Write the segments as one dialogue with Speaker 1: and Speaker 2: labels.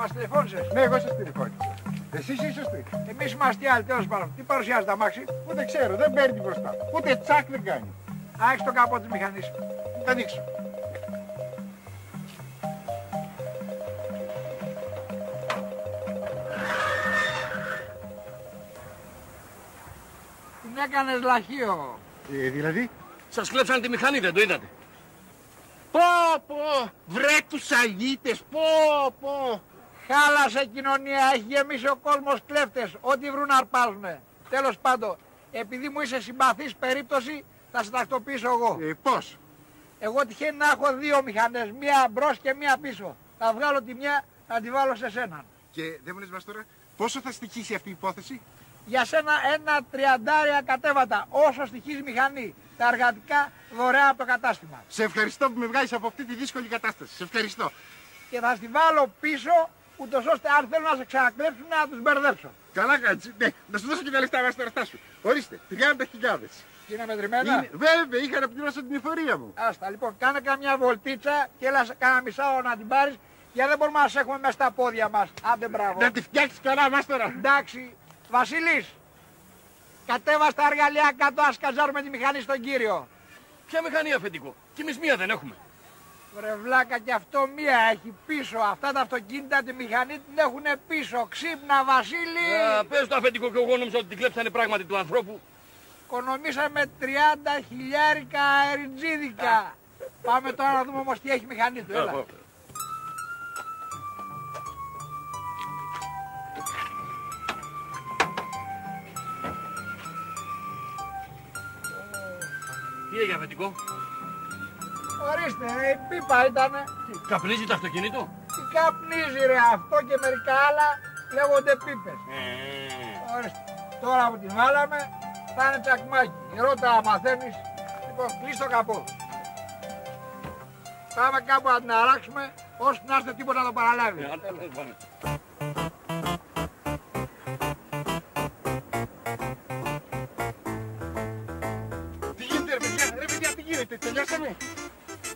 Speaker 1: μας τηλεφώνησες.
Speaker 2: Ναι, εγώ σας τηλεφώνησα. Εσείς είσαι σωστή.
Speaker 1: Εμείς είμαστε οι άλλοι, τέλος πάντων. Τι παρουσιάζει τα μάξι;
Speaker 2: Ούτε ξέρω, δεν παίρνει μπροστά. Ούτε τσακ δεν κάνει.
Speaker 1: Α, έχεις το καπό της μηχανής.
Speaker 2: Θα ανοίξω.
Speaker 1: Την έκανες λαχείο.
Speaker 2: Ε, δηλαδή,
Speaker 3: Σας κλέψαν τη μηχανή, δεν το είδατε;
Speaker 2: πω πω, βρε τους αλήτες, πω πω.
Speaker 1: Χάλασε κοινωνία, έχει γεμίσει ο κόσμος κλέφτες, ό,τι βρουν αρπάζουνε. Τέλος πάντων, επειδή μου είσαι συμπαθής περίπτωση, θα σε τακτοποιήσω εγώ.
Speaker 2: Ε, πώς;
Speaker 1: Εγώ τυχαίνει να έχω δύο μηχανές, μία μπρος και μία πίσω. Θα βγάλω τη μια, θα τη βάλω σε σένα.
Speaker 2: Και δεν μου λες μας τώρα, πόσο θα στοιχήσει αυτή η υπόθεση;
Speaker 1: Για σένα ένα τριαντάρια κατέβατα, όσο στοιχίζει μηχανή. Τα εργατικά δωρεάν από το κατάστημα.
Speaker 2: Σε ευχαριστώ που με βγάζεις από αυτή τη δύσκολη κατάσταση. Σε ευχαριστώ.
Speaker 1: Και θα στη βάλω πίσω, ούτως ώστε αν θέλουν να σε ξανακλέψουν να τους μπερδέψω.
Speaker 2: Καλά κάνεις. Ναι, να σου δώσω και τα λεφτά μας τώρα φτάσου. Ορίστε, 30.000.
Speaker 1: Και είναι μετρημένα;
Speaker 2: Είναι, βέβαια, είχα να πληρώσω την εφορία μου.
Speaker 1: Άστα, λοιπόν, κάνε καμιά βολτίτσα και έλα σε κάνα μισάωρο να την πάρεις, γιατί δεν μπορούμε να σε έχουμε μέσα στα πόδια μας. Άντε μπράβο.
Speaker 2: Να τη φτιάξεις καλά μας τώρα.
Speaker 1: Εντάξει, Βασίλης, κατέβα στα εργαλεία κάτω, ας καζάρουμε τη μηχανή στον κύριο.
Speaker 3: Ποια μηχανή αφεντικό. Κι εμείς μία δεν έχουμε.
Speaker 1: Βρε βλάκα και αυτό μία έχει πίσω. Αυτά τα αυτοκίνητα τη μηχανή την έχουν πίσω. Ξύπνα Βασίλη.
Speaker 3: Α, πες το αφεντικό και εγώ νόμιζα ότι την κλέψανε πράγματι του ανθρώπου.
Speaker 1: Οικονομήσαμε 30 χιλιάρικα αεριτζίδικα. Πάμε τώρα να δούμε όμως τι έχει η μηχανή του. Έλα.
Speaker 3: Τι έγινε αφεντικό;
Speaker 1: Ορίστε, η πίπα ήτανε.
Speaker 3: Τι, Καπνίζει το αυτοκίνητο;
Speaker 1: Τι καπνίζει ρε αυτό και μερικά άλλα λέγονται πίπες.
Speaker 3: Ε,
Speaker 1: Ορίστε, τώρα που την βάλαμε θα είναι τσακμάκι. Ρώτα μαθαίνεις. Λοιπόν, κλείς το καπό. Πάμε κάπου να την αράξουμε ώστε να είστε τίποτα να το παραλάβει.
Speaker 3: ε, τέλος πάντων.
Speaker 2: Τι γίνεται ρε παιδιά, ρε παιδιά, τι γίνεται, τελειώσαμε;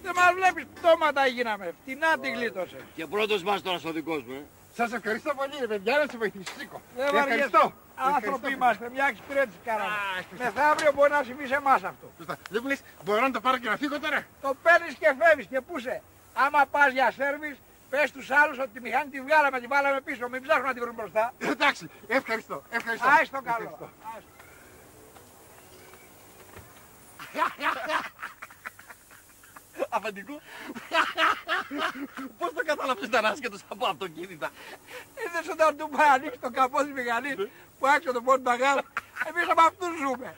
Speaker 1: Δεν μας βλέπεις πτώματα γίναμε. Φτηνά την γλίτωσε.
Speaker 3: Και πρώτος μας τώρα στο δικό σου, ε.
Speaker 2: Σας ευχαριστώ πολύ ρε παιδιά, να σε βοηθήσει. Σήκω.
Speaker 1: Δεν
Speaker 2: Ευχαριστώ.
Speaker 1: βαριέσαι. Άνθρωποι
Speaker 2: Ευχαριστώ.
Speaker 1: είμαστε, μια εξυπηρέτηση κάναμε.
Speaker 2: Α, ευχαριστώ.
Speaker 1: Μεθαύριο μπορεί να συμβεί σε εμάς αυτό.
Speaker 2: Σωστά. Δεν μου λες, μπορώ να το πάρω και να φύγω τώρα;
Speaker 1: Το παίρνεις και φεύγεις και πού σε. Άμα πας για σέρβις, πες στους άλλους ότι τη μηχανή τη βγάλαμε, τη βάλαμε πίσω. Μην ψάχνουν να τη βρουν μπροστά.
Speaker 2: Εντάξει, ευχαριστώ, ευχαριστώ.
Speaker 1: Άι στο καλό.
Speaker 2: Ευχαριστώ.
Speaker 1: Άι στο.
Speaker 3: Αφεντικό. Πώς το κατάλαβες να είναι άσχετος από αυτοκίνητα.
Speaker 1: Είδες όταν του πάει να ανοίξει το καπό της μηχανής που άξιο το πόδι μεγάλο. Εμείς από αυτούς ζούμε.